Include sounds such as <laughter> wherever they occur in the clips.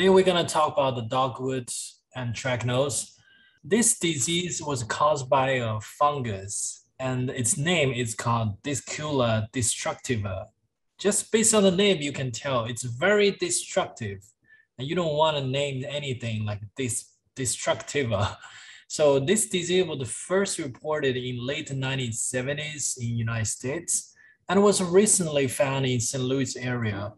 Today we're going to talk about the dogwoods dogwood anthracnose. This disease was caused by a fungus and its name is called Discula destructiva. Just based on the name, you can tell it's very destructive and you don't want to name anything like this destructiva. <laughs> So this disease was first reported in late 1970s in United States and was recently found in St. Louis area.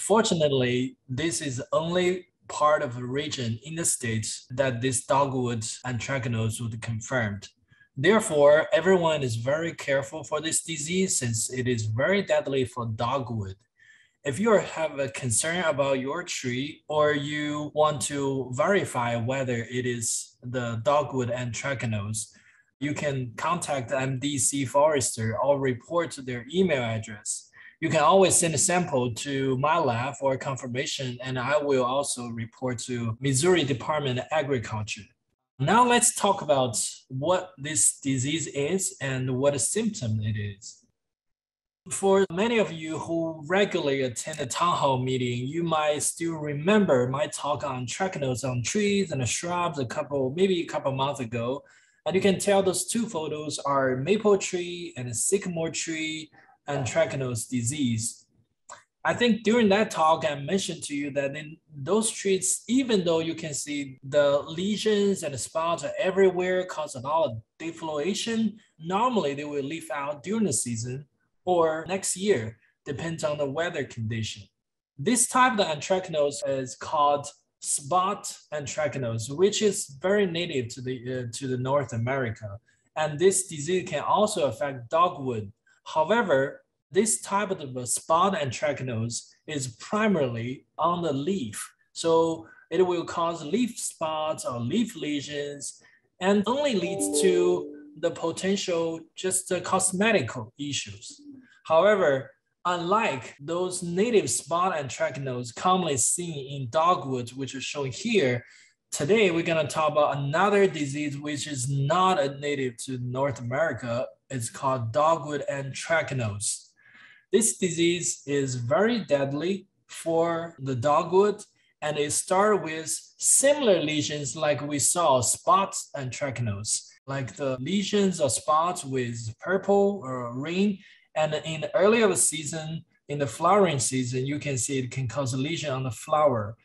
Fortunately, this is only part of a region in the states that this dogwood anthracnose was confirmed. Therefore, everyone is very careful for this disease since it is very deadly for dogwood. If you have a concern about your tree or you want to verify whether it is the dogwood and anthracnose, you can contact MDC Forester or report to their email address you can always send a sample to my lab for confirmation, and I will also report to Missouri Department of Agriculture. Now let's talk about what this disease is and what a symptom it is. For many of you who regularly attend a town hall meeting, you might still remember my talk on anthracnose on trees and shrubs a couple, maybe a couple months ago. And you can tell those two photos are maple tree and a sycamore tree anthracnose disease. I think during that talk, I mentioned to you that in those trees, even though you can see the lesions and the spots are everywhere, causing all of defoliation, normally they will leaf out during the season or next year, depends on the weather condition. This type of anthracnose is called spot anthracnose, which is very native to the uh, to the North America. And this disease can also affect dogwood However, this type of spot anthracnose is primarily on the leaf. So it will cause leaf spots or leaf lesions and only leads to the potential just the cosmetic issues. However, unlike those native spot anthracnose commonly seen in dogwoods, which are shown here, today we're gonna talk about another disease which is not a native to North America, it's called dogwood anthracnose. This disease is very deadly for the dogwood and it starts with similar lesions like we saw spots and anthracnose, like the lesions or spots with purple or green. And in the earlier season, in the flowering season, you can see it can cause a lesion on the flower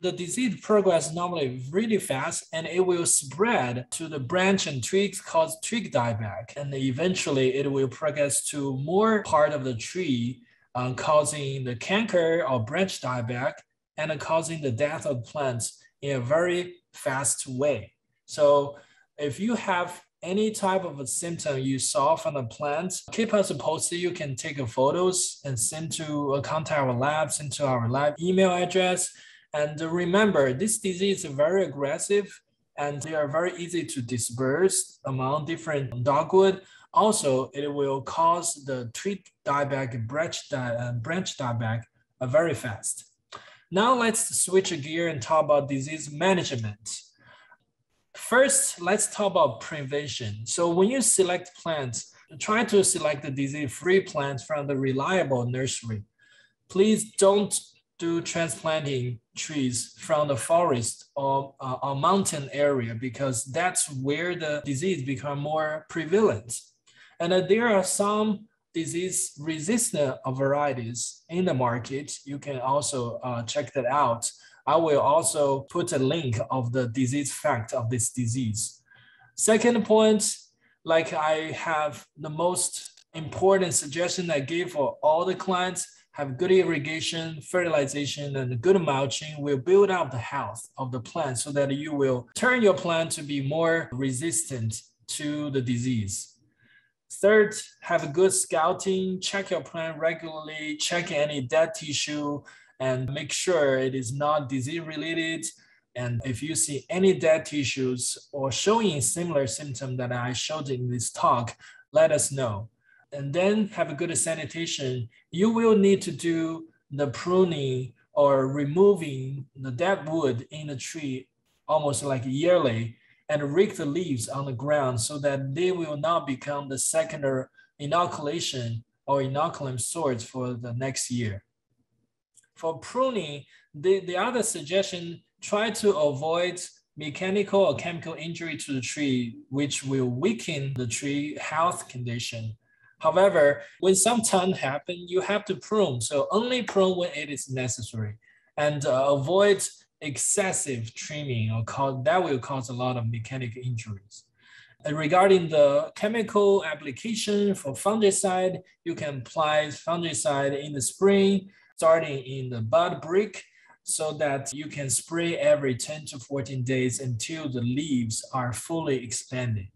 the disease progress normally really fast and it will spread to the branch and twigs cause twig dieback. And eventually it will progress to more part of the tree, um, causing the canker or branch dieback and causing the death of plants in a very fast way. So if you have any type of a symptom you saw from the plant, keep us posted. You can take photos and send to uh, contact our lab, send to our lab email address. And remember, this disease is very aggressive and they are very easy to disperse among different dogwood. Also, it will cause the twig dieback, branch, die, uh, branch dieback uh, very fast. Now let's switch a gear and talk about disease management. First, let's talk about prevention. So when you select plants, try to select the disease-free plants from the reliable nursery. Please don't do transplanting trees from the forest or uh, a mountain area because that's where the disease become more prevalent. And uh, there are some disease resistant varieties in the market. You can also uh, check that out. I will also put a link of the disease fact of this disease. Second point, like I have the most important suggestion I gave for all the clients have good irrigation, fertilization, and good mulching will build up the health of the plant so that you will turn your plant to be more resistant to the disease. Third, have a good scouting, check your plant regularly, check any dead tissue, and make sure it is not disease related. And if you see any dead tissues or showing similar symptom that I showed in this talk, let us know and then have a good sanitation, you will need to do the pruning or removing the dead wood in the tree almost like yearly and rake the leaves on the ground so that they will not become the secondary inoculation or inoculum source for the next year. For pruning, the, the other suggestion, try to avoid mechanical or chemical injury to the tree, which will weaken the tree health condition. However, when some time happen, you have to prune. So only prune when it is necessary and uh, avoid excessive trimming or cause, that will cause a lot of mechanical injuries. And regarding the chemical application for fungicide, you can apply fungicide in the spring, starting in the bud break, so that you can spray every 10 to 14 days until the leaves are fully expanded.